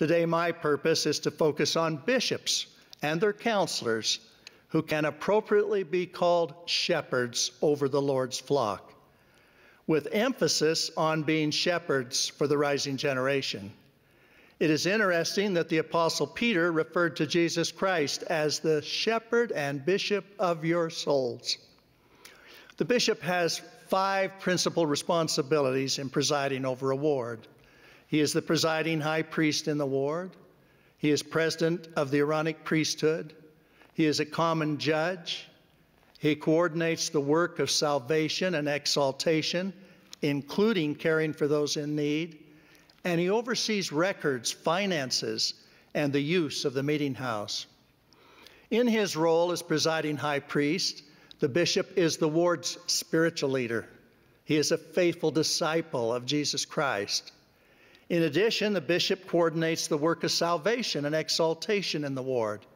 Today, my purpose is to focus on bishops and their counselors who can appropriately be called shepherds over the Lord's flock, with emphasis on being shepherds for the rising generation. It is interesting that the Apostle Peter referred to Jesus Christ as the shepherd and bishop of your souls. The bishop has five principal responsibilities in presiding over a ward. He is the presiding high priest in the ward. He is president of the Aaronic priesthood. He is a common judge. He coordinates the work of salvation and exaltation, including caring for those in need. And he oversees records, finances, and the use of the meeting house. In his role as presiding high priest, the bishop is the ward's spiritual leader. He is a faithful disciple of Jesus Christ. In addition, the bishop coordinates the work of salvation and exaltation in the ward.